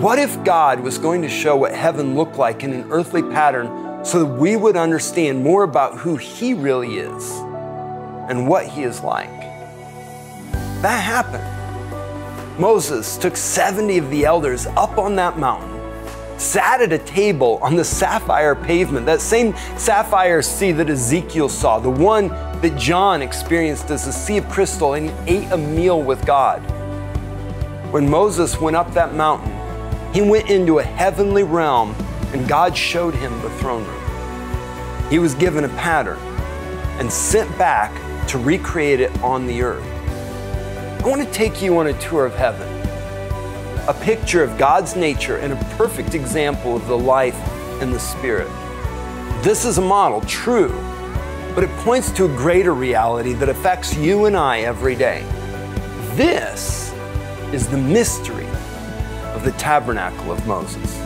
What if God was going to show what heaven looked like in an earthly pattern so that we would understand more about who He really is and what He is like? That happened. Moses took 70 of the elders up on that mountain, sat at a table on the sapphire pavement, that same sapphire sea that Ezekiel saw, the one that John experienced as a sea of crystal, and he ate a meal with God. When Moses went up that mountain, he went into a heavenly realm and God showed him the throne room. He was given a pattern and sent back to recreate it on the earth. I want to take you on a tour of heaven, a picture of God's nature and a perfect example of the life and the Spirit. This is a model, true, but it points to a greater reality that affects you and I every day. This is the mystery of the tabernacle of Moses.